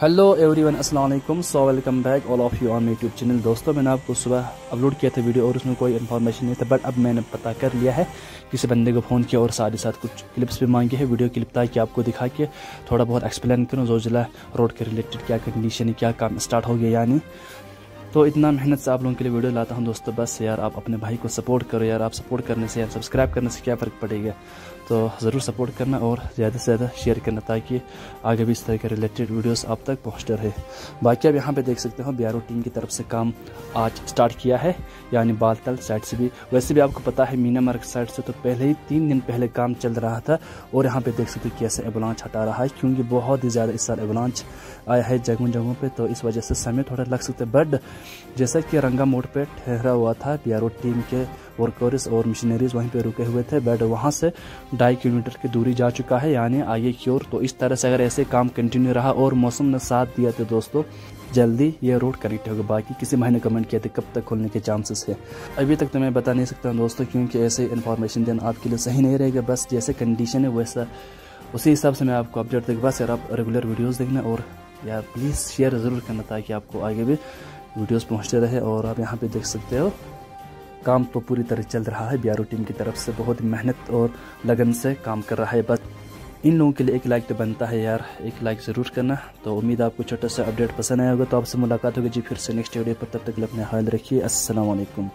Hello everyone अस्सलाम वालेकुम so welcome back all of you on YouTube channel दोस्तों, मैंने आपको सुबह अपलोड किया था वीडियो और उसमें कोई इन्फॉर्मेशन नहीं था बट अब मैंने पता कर लिया है किसी बंदे को फ़ोन किया और साथ ही साथ कुछ क्लिप्स भी मांगे हैं वीडियो क्लिप ताकि आपको दिखा के थोड़ा बहुत एक्सप्लेन करूँ, जो जिला रोड के रिलेटेड क्या कंडीशन है, क्या काम स्टार्ट हो गया, यानी तो इतना मेहनत से आप लोगों के लिए वीडियो लाता हूँ, दोस्तों। बस यार, आप अपने भाई को सपोर्ट करो यार। आप सपोर्ट करने से, यार सब्सक्राइब करने से क्या फ़र्क पड़ेगा? तो ज़रूर सपोर्ट करना और ज़्यादा से ज़्यादा शेयर करना ताकि आगे भी इस तरह के रिलेटेड वीडियोस आप तक पहुँचते रहे। बाकी आप यहाँ पे देख सकते हो बिहार टीम की तरफ़ से काम आज स्टार्ट किया है। यानी बालतल साइड से भी। वैसे भी आपको पता है, मीना मार्ग साइड से तो पहले ही तीन दिन पहले काम चल रहा था और यहाँ पर देख सकते हो कैसे एवलांच हटा रहा है, क्योंकि बहुत ही ज़्यादा इस साल एवलांच आया है जगहों जगहों पर तो इस वजह से समय थोड़ा लग सकता है बट जैसा कि रंगा मोड़ पर ठहरा हुआ था बी टीम के वर्कर्स और मशीनरीज वहीं पे रुके हुए थे बट वहाँ से ढाई किलोमीटर की दूरी जा चुका है, यानी आगे की ओर। तो इस तरह से अगर ऐसे काम कंटिन्यू रहा और मौसम ने साथ दिया तो दोस्तों, जल्दी ये रोड कनेक्ट होगा। बाकी किसी महीने कमेंट किया थे कब तक खोलने के चांसेस है। अभी तक तो मैं बता नहीं सकता दोस्तों, क्योंकि ऐसे इन्फॉर्मेशन देना आपके लिए सही नहीं रहेगा। बस जैसे कंडीशन है वैसा। उसी हिसाब से मैं आपको अपडेट देगा। बस यार आप रेगुलर वीडियोज़ देखना और यार प्लीज़ शेयर ज़रूर करना ताकि आपको आगे भी वीडियोस पहुँचते रहे और आप यहाँ पे देख सकते हो। काम तो पूरी तरह चल रहा है। बी टीम की तरफ़ से बहुत मेहनत और लगन से काम कर रहा है। बस इन लोगों के लिए एक लाइक तो बनता है यार। एक लाइक ज़रूर करना। तो उम्मीद आपको छोटा सा अपडेट पसंद आया होगा। तो आपसे मुलाकात होगी जी फिर से नेक्स्ट वीडियो पर। तब तक अपने हाल रखिए। असलकुम